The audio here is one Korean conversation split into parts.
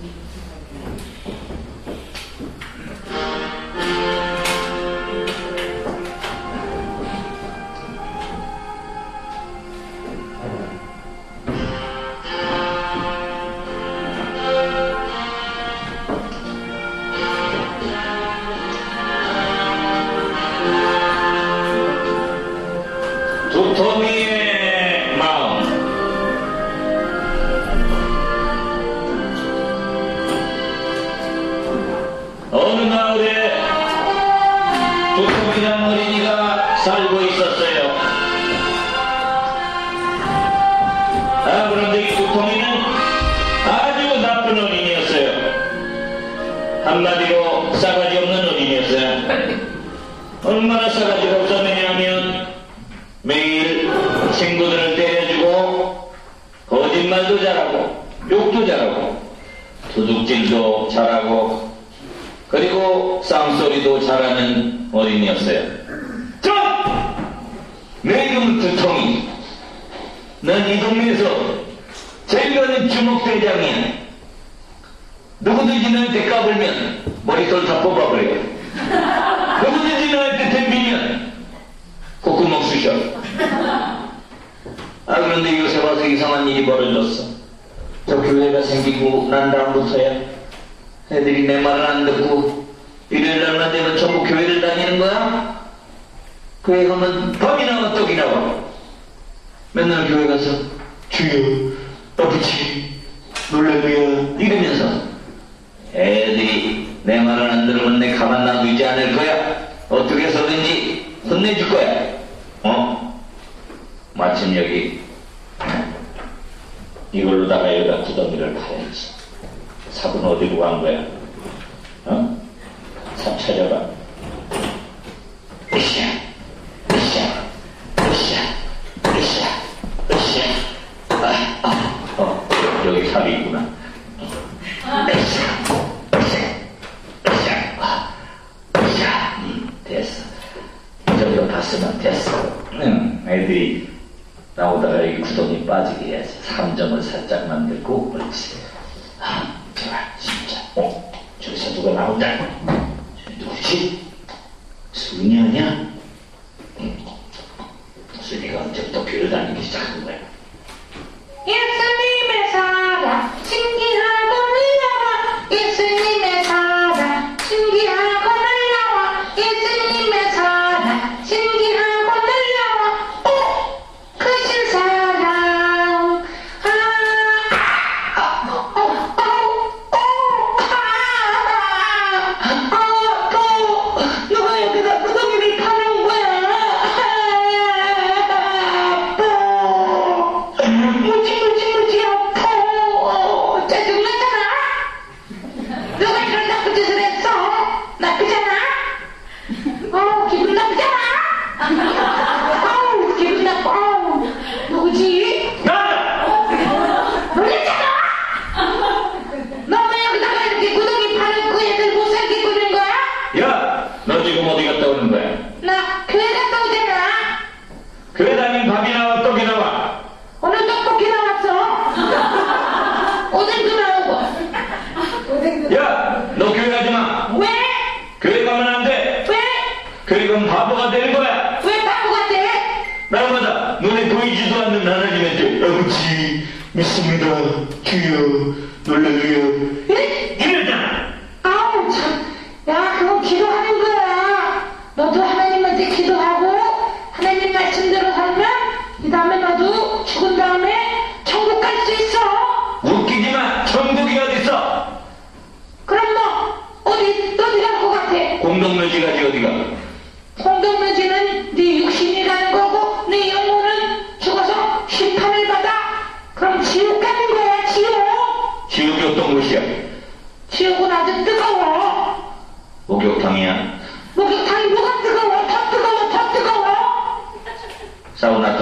Okay. 얼마나 싸가지가 없었느냐 하면 매일 친구들을 때려주고 거짓말도 잘하고 욕도 잘하고 도둑질도 잘하고 그리고 쌍소리도 잘하는 어린이였어요. 자! 내 이름은 두통이. 난 이 동네에서 그리고 난 다음부터야 애들이 내 말을 안 듣고 일요일 날만 되면 전부 교회를 다니는 거야? 교회 가면 밤이 나와 떡이 나와 맨날 교회 가서 주여 아버지 놀라고요 이러면서 애들이 내 말을 안 들으면 내 가만 놔두지 않을 거야 어떻게 해서든지 혼내줄 거야 어? 마침 여기 이걸로다가 여기다 구덩이를 파야지. 삽은 어디로 간 거야? 어? 삽 찾아봐. 으쌰. 水利がちょっとピューダニでしたけどね 죽여, 죽여, 놀라주여. 이랬다.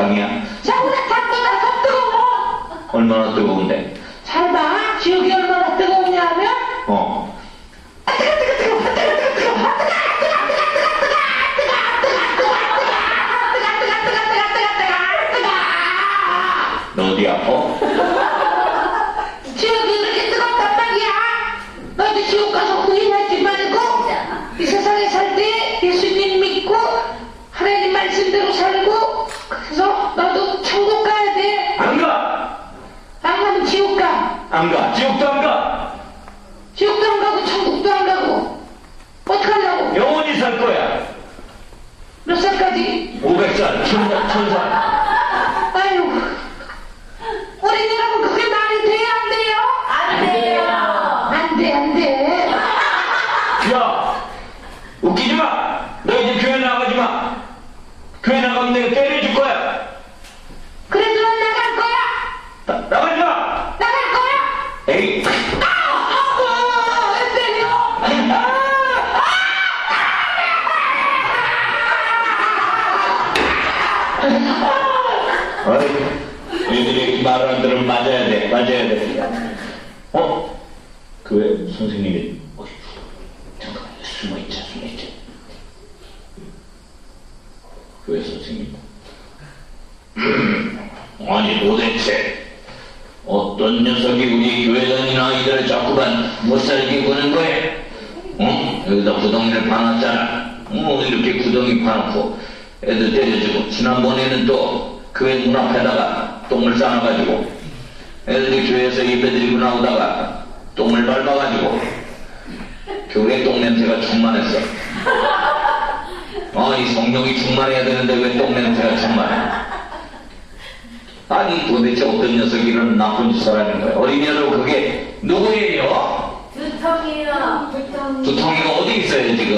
사랑이야. 자꾸나 닭보다 더 뜨거워. 얼마나 뜨거운데? 들으면 맞아야 돼, 맞아야 돼. 어? 교회 선생님이, 어이, 잠깐만, 숨어 있자, 숨어 있자. 교회 선생님. 음, 아니, 도대체, 어떤 녀석이 우리 교회 다니는 아이들을 자꾸만 못 살게 구는 거야? 어? 여기다 구덩이를 파놨잖아. 어, 이렇게 구덩이 파놓고 애들 때려주고 지난번에는 또 교회 문 앞에다가 똥을 싸놔가지고 애들이 교회에서 예배 드리고 나오다가 똥을 밟아가지고 교회 똥 냄새가 충만했어. 아, 이 성령이 충만해야 되는데 왜 똥 냄새가 충만해? 아니 도대체 어떤 녀석이 이런 나쁜 짓을 하는 거야? 어린이 여러분 그게 누구예요? 두통이요. 두통. 두통이가 어디 있어요 지금?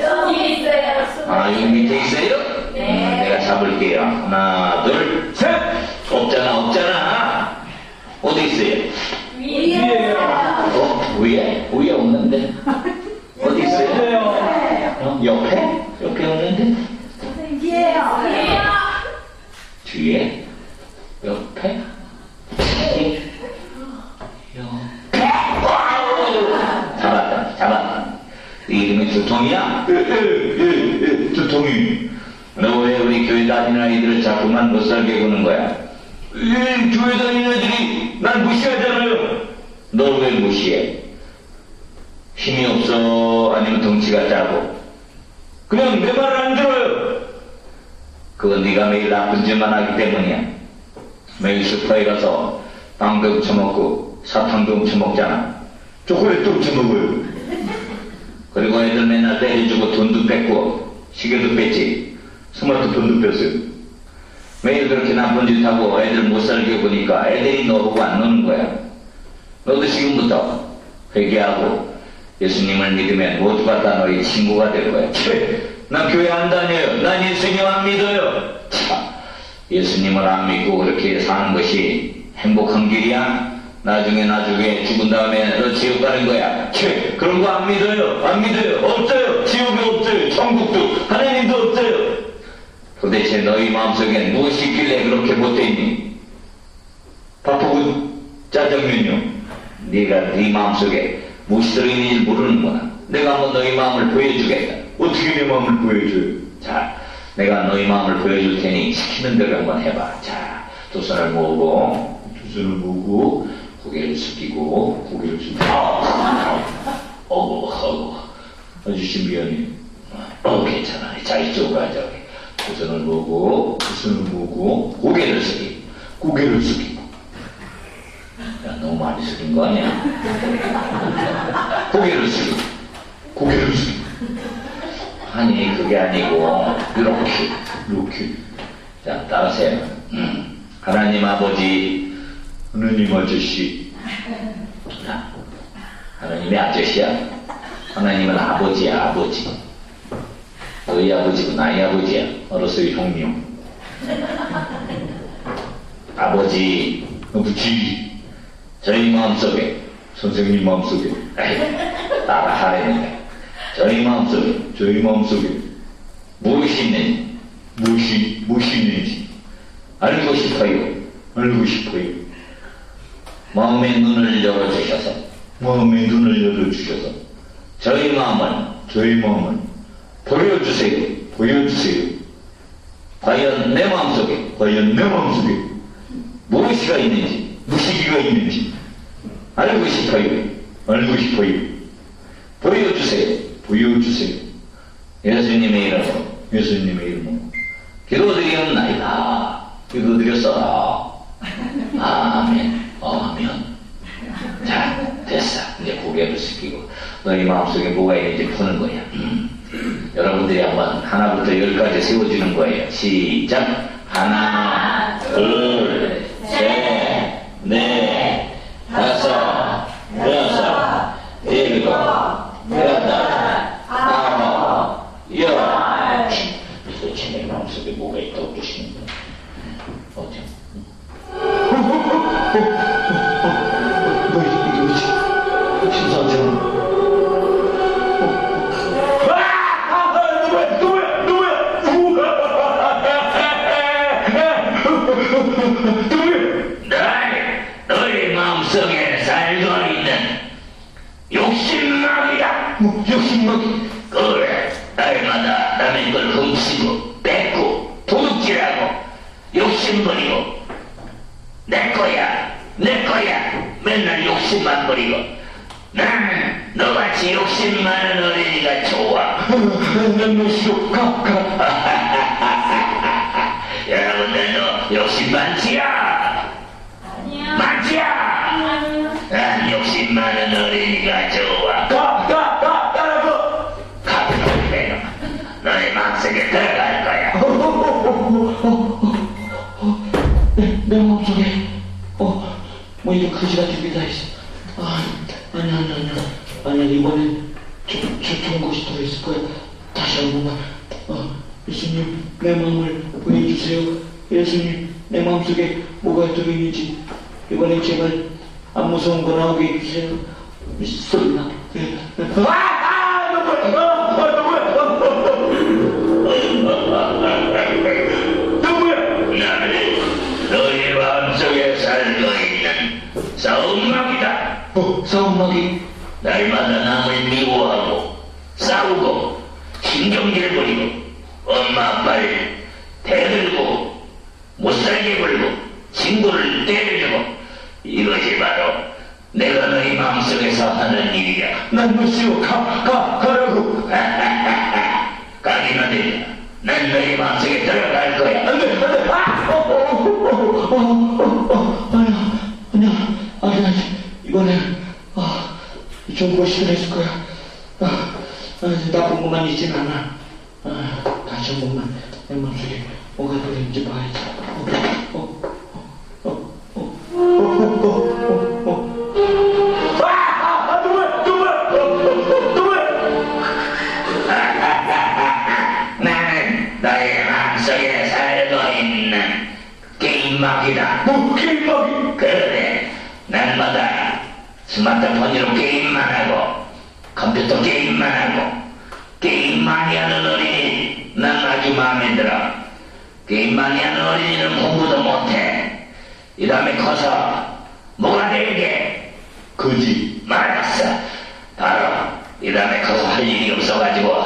여기 있어요. 아 여기 밑에 있어요? 네. 음, 내가 잡을게요. 하나 둘 셋 없잖아 없잖아 어디 있어요? 위에. 어 위에? 위에 없는데 어디 있어요? 어, 옆에? 옆에 없는데? 뒤에요. 뒤에? 옆에? 잡았다, 잡았다. 네 이름이 두통이야? 예, 예, 예, 두통이. 너 왜 우리 교회 다니는 아이들을 자꾸만 못 살게 구는 거야? 예, 교회 다니는 애들이 날 무시하잖아요. 너 왜 무시해? 힘이 없어? 아니면 덩치가 짜고? 그냥 내 말을 안 들어요. 그건 네가 매일 나쁜 짓만 하기 때문이야. 매일 슈퍼에 가서 빵도 훔쳐먹고 사탕도 훔쳐먹잖아. 초콜릿도 훔쳐먹어요. 그리고 애들 맨날 때려주고 돈도 뺏고 시계도 뺐지. 스마트폰도 뺐어요. 매일 그렇게 나쁜 짓 하고 애들 못 살게 보니까 애들이 너보고 안 노는 거야. 너도 지금부터 회개하고 예수님을 믿으면 모두가 다 너희 친구가 될 거야. 切,난 교회 안 다녀요. 난 예수님 안 믿어요. 참, 예수님을 안 믿고 그렇게 사는 것이 행복한 길이야? 나중에 나중에 죽은 다음에 너 지옥 가는 거야. 切, 그런 거 안 믿어요. 안 믿어요. 없어요. 지옥이 없어요. 천국도 하나님도 없어요. 도대체 너희 마음속에 무엇이 있길래 그렇게 못되니? 바쁘고 짜장면요. 네가 네 마음속에 무엇이 들어있는지 모르는구나. 내가 한번 너희 마음을 보여주겠다. 어떻게 내 마음을 보여줘요? 자, 내가 너희 마음을 보여줄 테니 시키는 대로 한번 해봐. 자, 두 손을 모으고, 두 손을 모으고, 고개를 숙이고, 고개를 숙이고, 아, 어구, 어구, 아저씨 미안해. 어, 괜찮아. 자, 이쪽으로 하자. 모으고, 두 손을 모으고, 고개를 숙이고, 고개를 숙이고. 야, 너무 많이 숙인 거 아니야? 고개를 숙이고, 고개를 숙이고. 아니, 그게 아니고, 이렇게, 이렇게. 자, 따라하세요. 음. 하나님 아버지, 하나님 아저씨. 자, 하나님의 아저씨야? 하나님은 아버지야, 아버지. 너희 아버지고 나의 아버지야. 어렸을 형님. 아버지, 아버지. 저희 마음속에, 선생님 마음속에, 에이, 따라 하라는데. 저희 마음속에, 저희 마음속에 무엇이 있는지, 무엇이, 무엇이 있는지 알고 싶어요. 알고 싶어요. 마음의 눈을 열어주셔서, 마음의 눈을 열어주셔서, 저희 마음을, 저희 마음을 보여주세요. 보여주세요. 과연 내 마음속에, 과연 내 마음속에 무엇이가 있는지, 무시기가 있는지 알고 싶어요. 알고 싶어요. 보여주세요. 보여주세요. 예수님의 이름으로, 예수님의 이름으로. 기도드리옵나이다. 기도드렸어라. 아멘, 아멘. 자, 됐어. 이제 고개를 숙이고 너희 마음속에 뭐가 있는지 푸는 거야. 음. 여러분들이 한번 하나부터 열까지 세워주는 거예요. 시작. 하나, 둘, 욕심만 부리고. 나는 너같이 욕심 많은 어린이가 좋아. 난 싫어. 가, 가. 여러분들도 욕심 많지야? 아니야. 많지야? 난 욕심 많은 어린이가 좋아. 가, 가, 가, 가라고. 가라고 내가 너의 마음속에 들어갈 거야. 내, 내 마음속에 어, 뭐 이런 거지 같은 게 다 있어. 아, 아니, 아니, 아니, 아니, 이번엔 저, 저 좋은 것이 더 있을 거야. 다시 한 번만. 어, 예수님, 내 마음을 보여주세요. 예수님, 내 마음속에 뭐가 들어있는지 이번엔 제발 안 무서운 거 나오게 해주세요. 소리 나. 예. 아, 아, 어, 싸움막이? 날마다 남을 미워하고 싸우고 신경질 부리고 엄마 아빠를 대들고 못살게 굴고 친구를 때려주고 이것이 바로 내가 너희 마음속에서 하는 일이야. 난 무시오. 가, 가, 가라고. 가긴 어디냐. 난 너희 마음속에 들어갈 것이 들어있을 거야. 아, 아, 나쁜 것만 있진 않아. 아, 다시 한 번만 내 마음속에 뭐가 들어있는지 봐야지. 스마트폰으로 게임만 하고 컴퓨터 게임만 하고 게임 많이 하는 어린이 난 아주 마음에 들어. 게임 많이 하는 어린이는 공부도 못해. 이 다음에 커서 뭐가 되게? 거지. 맞았어. 바로 이 다음에 커서 할 일이 없어가지고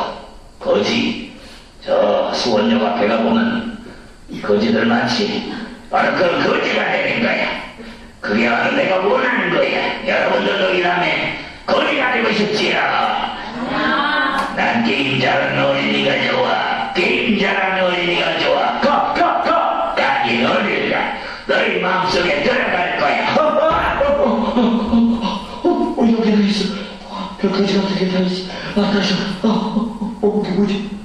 거지. 저 수원역 앞에 가보면 거지들 많지. 바로 그 거지가 되는 거야. 그게 바로 내가 원하는 거야. 여러분들도 이 다음에 거지가 되고 싶지요. 난 게임 잘하는 어린이가 좋아. 게임 잘하는 어린이가 좋아. 가, 가, 가! 야, 이 어린이가 너희 마음속에 들어갈 거야. 어, 어, 어, 어, 어, 여기가 있어. 어, 별거지 같은 게다 있어. 아, 다시, 어, 어, 어, 이게 뭐지?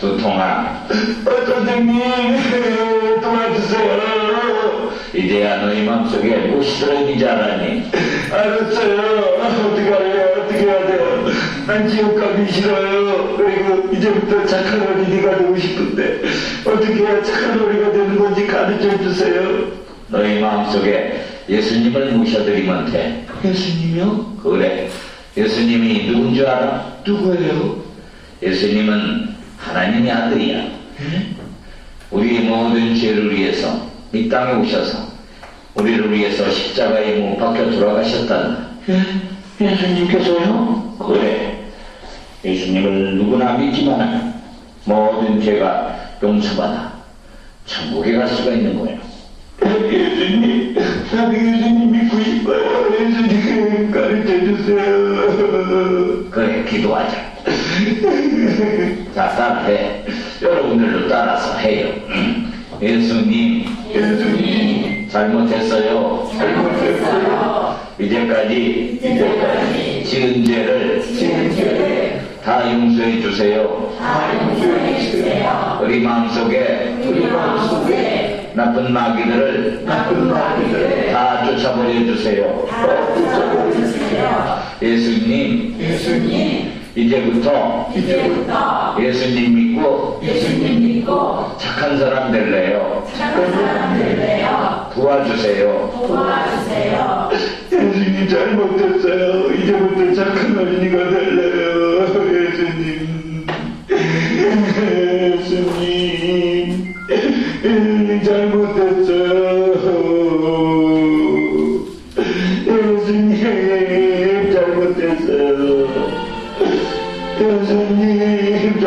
두통아, 어, 선생님, 도와주세요. 이제야 너희 마음속에 들어있는지 알았니? 알았어요. 어떻게 해요? 어떻게 해야 돼요? 난 지옥 가기 싫어요. 그리고 이제부터 착한 어린이가 되고 싶은데 어떻게 해야 착한 어린이가 되는 건지 가르쳐 주세요. 너희 마음속에 예수님을 모셔드리면 돼. 예수님이요? 그래. 예수님이 누군 줄 알아? 누구예요? 예수님은 하나님의 아들이야. 우리의 모든 죄를 위해서 이 땅에 오셔서 우리를 위해서 십자가에 못 박혀 돌아가셨단다. 예? 예수님께서요? 그래. 예수님을 누구나 믿기만 모든 죄가 용서받아 천국에 갈 수가 있는 거예요. 예수님, 나도 예수님 믿고 싶어요. 예수님 가르쳐 주세요. 그래, 기도하자. 자, 따라해. 여러분들도 따라서 해요. 음. 예수님, 예수님, 잘못했어요. 잘못했어요. 이제까지, 이제까지, 지은 죄를, 지은 죄를, 다 용서해 주세요. 다 용서해 주세요. 우리 마음속에, 우리 마음속에, 나쁜 마귀들을, 나쁜 마귀들을, 다 쫓아버려 주세요. 다 쫓아버려 주세요. 예수님, 예수님, 이제부터, 이제부터, 예수님 믿고, 예수님 믿고, 착한 사람 될래요. 착한 사람 될래요. 도와주세요. 도와주세요. 예수님 잘못했어요. 이제부터 착한 어린이가 될 예수님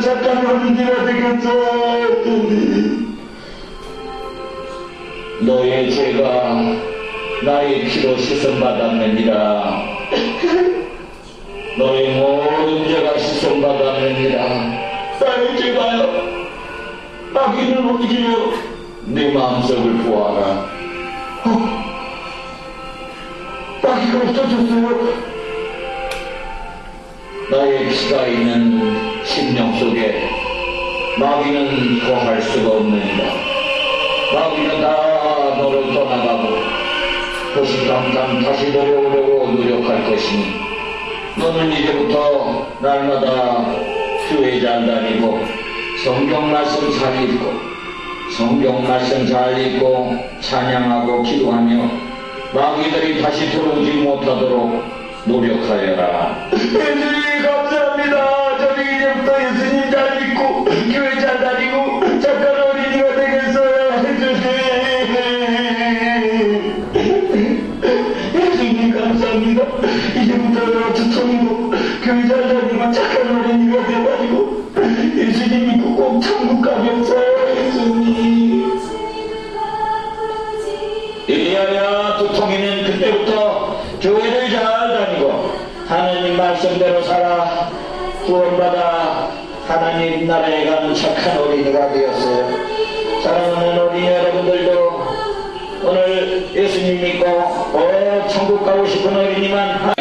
이제부터 착한 어린이가 되겠어, 예수님. 너의 죄가 나의 피로 씻음받았느니라. 너의 모든 죄가 씻음받았느니라. 나의 죄가요. 못 이기며 내 마음속을 보아라. 어? 마귀가 없어졌어요. 나의 피가 있는 속에 마귀는 거할 수가 없느니라. 마귀는 다 너를 떠나가고 호시탐탐 다시 돌아오려고 노력할 것이니 너는 이제부터 날마다 교회 잘 다니고 성경 말씀 잘 읽고 성경 말씀 잘 읽고 찬양하고 기도하며 마귀들이 다시 들어오지 못하도록 노력하여라. 예수님 감사합니다. 이제부터 예수님 잘 믿고 교회 잘 다니고 착한 어린이가 되겠어요. 예수님. 예수님 감사합니다. 이제부터 두통이고 교회 잘 다니고 착한 어린이가 돼가지고 예수님 믿고 꼭 천국 가겠어요. 예수님. 그리하여 두통이는 그때부터 교회를 잘 다니고 하나님 말씀대로 살아 구원받아 하나님 나라에 가는 착한 어린이가 되었어요. 사랑하는 어린이 여러분들도 오늘 예수님 믿고 어, 천국 가고 싶은 어린이만